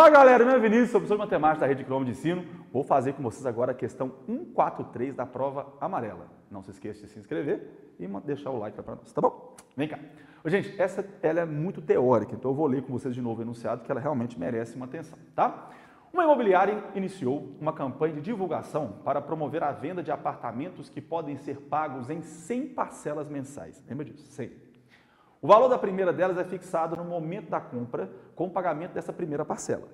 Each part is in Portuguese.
Fala galera, meu nome é Vinícius, sou professor de matemática da Rede Chrome de Ensino. Vou fazer com vocês agora a questão 143 da prova amarela. Não se esqueça de se inscrever e deixar o like para nós, tá bom? Vem cá. Gente, essa ela é muito teórica, então eu vou ler com vocês de novo o enunciado que ela realmente merece uma atenção, tá? Uma imobiliária iniciou uma campanha de divulgação para promover a venda de apartamentos que podem ser pagos em 100 parcelas mensais. Lembra disso? 100. O valor da primeira delas é fixado no momento da compra com o pagamento dessa primeira parcela.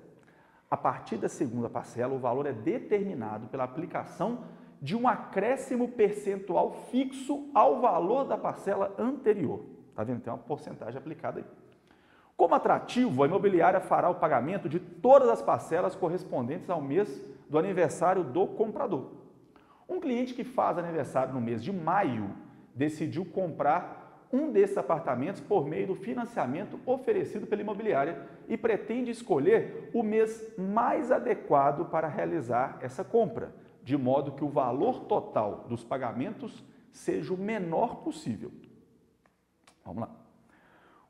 A partir da segunda parcela, o valor é determinado pela aplicação de um acréscimo percentual fixo ao valor da parcela anterior. Está vendo? Tem uma porcentagem aplicada aí. Como atrativo, a imobiliária fará o pagamento de todas as parcelas correspondentes ao mês do aniversário do comprador. Um cliente que faz aniversário no mês de maio decidiu comprar um desses apartamentos por meio do financiamento oferecido pela imobiliária e pretende escolher o mês mais adequado para realizar essa compra, de modo que o valor total dos pagamentos seja o menor possível. Vamos lá.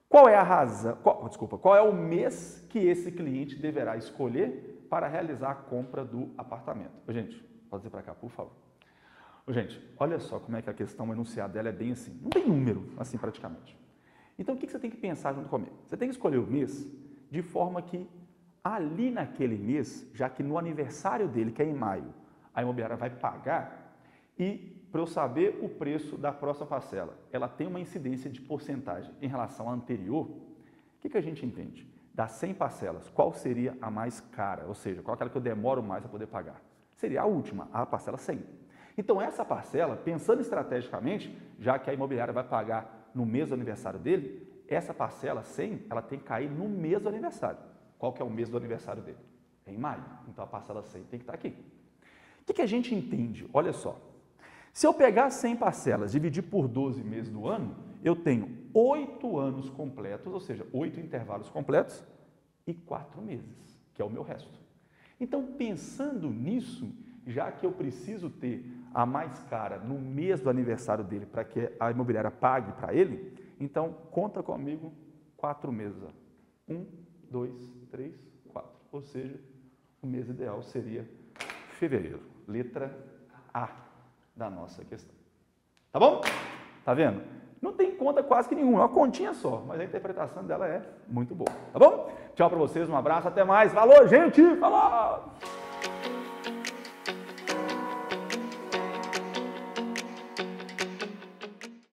Qual é a razão, qual, desculpa, qual é o mês que esse cliente deverá escolher para realizar a compra do apartamento? Gente, pode ir para cá, por favor. Gente, olha só como é que a questão enunciada dela é bem assim. Não tem número, assim, praticamente. Então, o que você tem que pensar junto comigo? Você tem que escolher o mês de forma que ali naquele mês, já que no aniversário dele, que é em maio, a imobiliária vai pagar e para eu saber o preço da próxima parcela, ela tem uma incidência de porcentagem em relação à anterior, o que, que a gente entende? Das 100 parcelas, qual seria a mais cara? Ou seja, qual é aquela que eu demoro mais a poder pagar? Seria a última, a parcela 100. Então, essa parcela, pensando estrategicamente, já que a imobiliária vai pagar no mês do aniversário dele, essa parcela 100, ela tem que cair no mês do aniversário. Qual que é o mês do aniversário dele? É em maio. Então, a parcela 100 tem que estar aqui. O que, que a gente entende? Olha só. Se eu pegar 100 parcelas, dividir por 12 meses do ano, eu tenho 8 anos completos, ou seja, 8 intervalos completos e 4 meses, que é o meu resto. Então, pensando nisso, já que eu preciso ter a mais cara no mês do aniversário dele para que a imobiliária pague para ele, então conta comigo quatro meses. Um, dois, três, quatro. Ou seja, o mês ideal seria fevereiro. Letra A da nossa questão. Tá bom? Tá vendo? Não tem conta quase que nenhuma, é uma continha só, mas a interpretação dela é muito boa. Tá bom? Tchau para vocês, um abraço, até mais. Falou, gente! Falou!